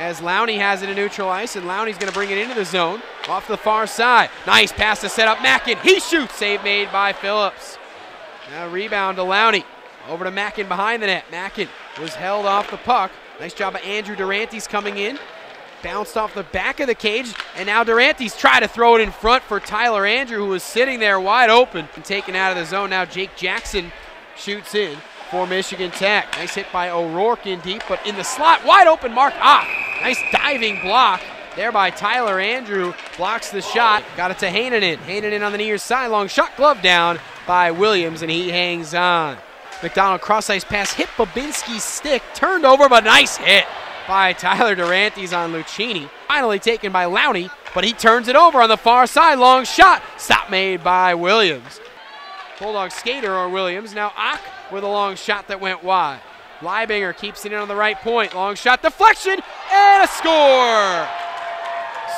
as Lowney has it in neutral ice, and Lowney's going to bring it into the zone off the far side. Nice pass to set up Mackin. He shoots. Save made by Phillips. Now rebound to Lowney. Over to Mackin behind the net. Mackin was held off the puck. Nice job of Andrew Durantes coming in. Bounced off the back of the cage, and now Durantes tried to throw it in front for Tyler Andrew, who was sitting there wide open and taken out of the zone. Now Jake Jackson shoots in for Michigan Tech. Nice hit by O'Rourke in deep, but in the slot, wide open Mark Ah. Nice diving block there by Tyler Andrew. Blocks the shot. Got it to Heinonen. Heinonen on the near side. Long shot glove down by Williams, and he hangs on. McDonald cross ice pass hit Babinski's stick. Turned over, but nice hit by Tyler Durantes on Lucchini. Finally taken by Lowney, but he turns it over on the far side. Long shot. Stop made by Williams. Bulldog skater or Williams. Now Auk with a long shot that went wide. Leibinger keeps it in on the right point. Long shot deflection and a score.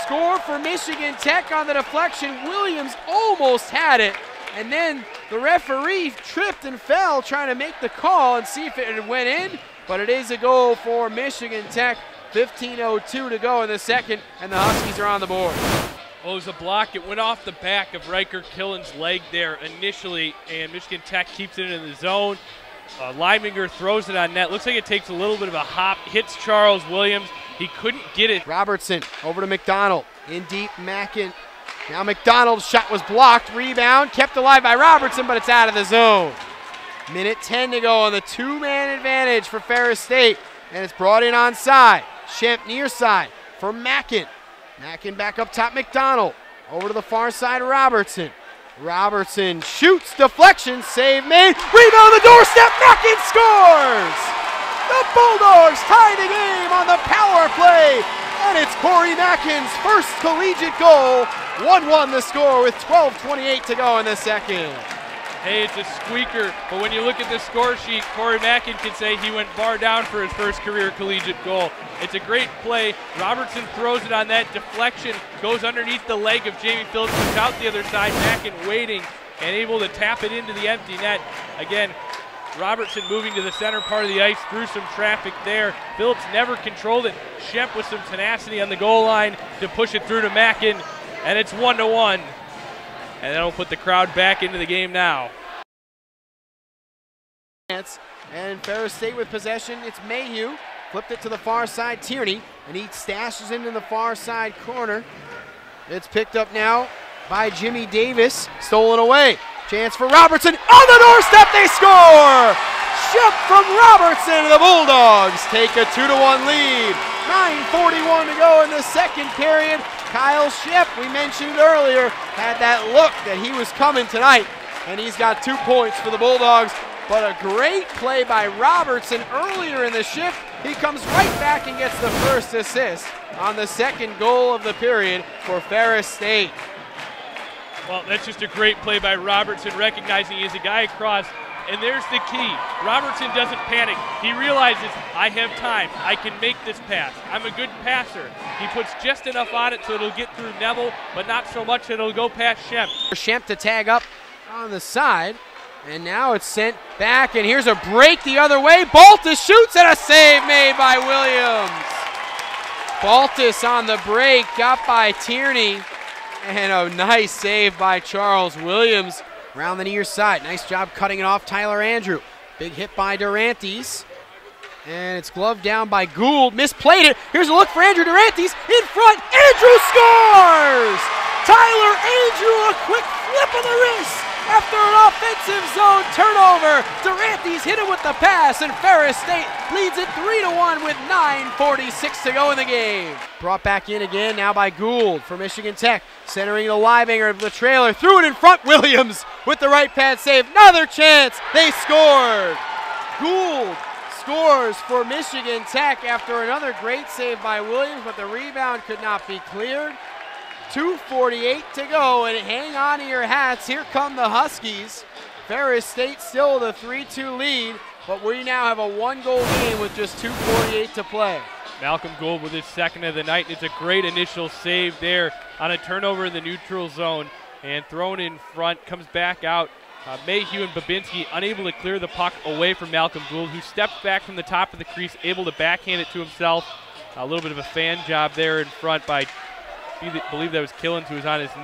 Score for Michigan Tech on the deflection. Williams almost had it. And then the referee tripped and fell trying to make the call and see if it went in. But it is a goal for Michigan Tech. 15.02 to go in the second, and the Huskies are on the board. Well, it was a block. It went off the back of Ryker Killins' leg there initially, and Michigan Tech keeps it in the zone. Uh, throws it on net. Looks like it takes a little bit of a hop, hits Charles Williams. He couldn't get it. Robertson over to McDonald. In deep, Mackin. Now McDonald's shot was blocked. Rebound kept alive by Robertson, but it's out of the zone. Minute 10 to go on the two man advantage for Ferris State. And it's brought in on side. Schempp near side for Mackin. Mackin back up top, McDonald. Over to the far side, Robertson. Robertson shoots, deflection, save made. Rebound on the doorstep, Mackin scores! The Bulldogs tie the game on the power play. And it's Corey Mackin's first collegiate goal. 1 1 the score with 12.28 to go in the second. Hey, it's a squeaker, but when you look at the score sheet, Corey Mackin can say he went bar down for his first career collegiate goal. It's a great play. Robertson throws it on that deflection, goes underneath the leg of Jamie Phillips, comes out the other side. Mackin waiting and able to tap it into the empty net. Again, Robertson moving to the center part of the ice through some traffic there. Phillips never controlled it. Schempp with some tenacity on the goal line to push it through to Mackin, and it's one to one. And that'll put the crowd back into the game now. And Ferris State with possession. It's Mayhew. Flipped it to the far side, Tierney, and he stashes into the far side corner. It's picked up now by Jimmy Davis. Stolen away. Chance for Robertson. On the doorstep, they score! Schempp from Robertson. The Bulldogs take a 2 to 1 lead. 9.41 to go in the second period. Kyle Schempp, we mentioned earlier, had that look that he was coming tonight, and he's got two points for the Bulldogs. But a great play by Robertson earlier in the shift. He comes right back and gets the first assist on the second goal of the period for Ferris State. Well, that's just a great play by Robertson, recognizing he's a guy across. And there's the key. Robertson doesn't panic. He realizes, I have time. I can make this pass. I'm a good passer. He puts just enough on it so it'll get through Neville, but not so much that it'll go past Schempp. Schempp to tag up on the side. And now it's sent back, and here's a break the other way. Baltus shoots, and a save made by Williams. Baltus on the break, got by Tierney, and a nice save by Charles Williams. Around the near side, nice job cutting it off Tyler Andrew. Big hit by Durantes. And it's gloved down by Gould. Misplayed it. Here's a look for Andrew Durantes. In front. Andrew scores! Tyler Andrew, a quick flip of the wrist after an offensive zone turnover. Durantes hit it with the pass, and Ferris State leads it 3 to 1 with 9.46 to go in the game. Brought back in again now by Gould for Michigan Tech. Centering the Leibinger of the trailer. Threw it in front. Williams with the right pad save. Another chance. They scored. Gould scores for Michigan Tech after another great save by Williams, but the rebound could not be cleared. 2.48 to go, and hang on to your hats. Here come the Huskies. Ferris State still the 3 2 lead, but we now have a one goal game with just 2.48 to play. Malcolm Gould with his second of the night. And it's a great initial save there on a turnover in the neutral zone and thrown in front, comes back out. Uh, Mayhew and Babinski unable to clear the puck away from Malcolm Gould, who steps back from the top of the crease, able to backhand it to himself. A little bit of a fan job there in front by, believe that was Killins who was on his knee.